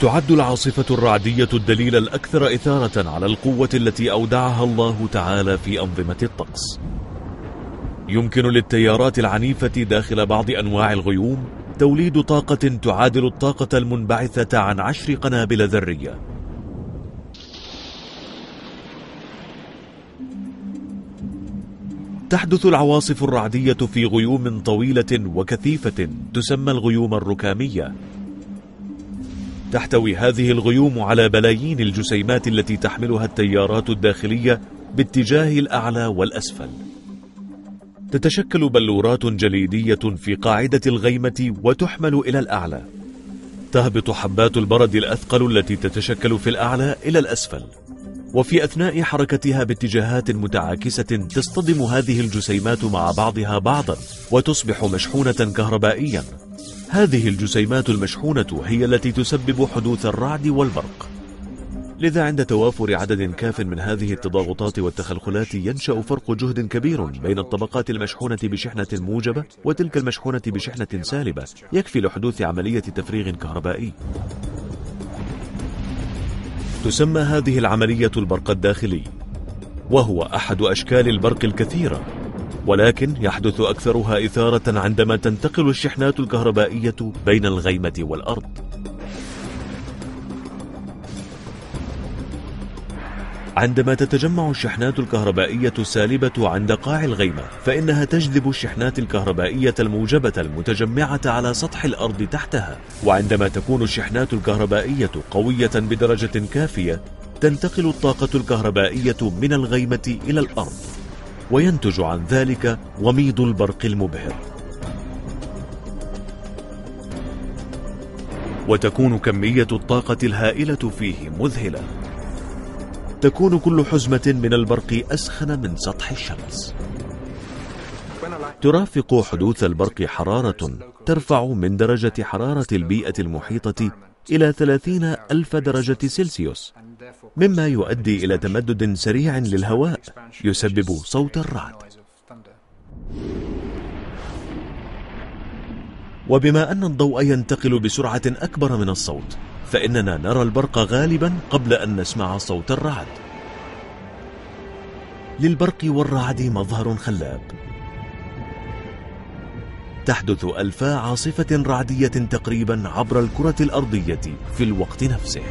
تعد العاصفة الرعدية الدليل الأكثر إثارة على القوة التي أودعها الله تعالى في أنظمة الطقس. يمكن للتيارات العنيفة داخل بعض أنواع الغيوم توليد طاقة تعادل الطاقة المنبعثة عن عشر قنابل ذرية. تحدث العواصف الرعدية في غيوم طويلة وكثيفة تسمى الغيوم الركامية. تحتوي هذه الغيوم على بلايين الجسيمات التي تحملها التيارات الداخلية باتجاه الأعلى والأسفل. تتشكل بلورات جليدية في قاعدة الغيمة وتحمل إلى الأعلى. تهبط حبات البرد الأثقل التي تتشكل في الأعلى إلى الأسفل. وفي أثناء حركتها باتجاهات متعاكسة تصطدم هذه الجسيمات مع بعضها بعضا وتصبح مشحونة كهربائيا. هذه الجسيمات المشحونة هي التي تسبب حدوث الرعد والبرق. لذا عند توافر عدد كاف من هذه التضاغطات والتخلخلات ينشأ فرق جهد كبير بين الطبقات المشحونة بشحنة موجبة وتلك المشحونة بشحنة سالبة يكفي لحدوث عملية تفريغ كهربائي. تسمى هذه العملية البرق الداخلي وهو أحد أشكال البرق الكثيرة. ولكن يحدث أكثرها إثارة عندما تنتقل الشحنات الكهربائية بين الغيمة والأرض. عندما تتجمع الشحنات الكهربائية السالبة عند قاع الغيمة فإنها تجذب الشحنات الكهربائية الموجبة المتجمعة على سطح الأرض تحتها. وعندما تكون الشحنات الكهربائية قوية بدرجة كافية تنتقل الطاقة الكهربائية من الغيمة إلى الأرض. وينتج عن ذلك وميض البرق المبهر. وتكون كمية الطاقة الهائلة فيه مذهلة. تكون كل حزمة من البرق أسخن من سطح الشمس. ترافق حدوث البرق حرارة ترفع من درجة حرارة البيئة المحيطة إلى 30 ألف درجة سلسيوس مما يؤدي إلى تمدد سريع للهواء يسبب صوت الرعد. وبما أن الضوء ينتقل بسرعة أكبر من الصوت فإننا نرى البرق غالبا قبل أن نسمع صوت الرعد. للبرق والرعد مظهر خلاب. تحدث ألفا عاصفة رعدية تقريبا عبر الكرة الأرضية في الوقت نفسه.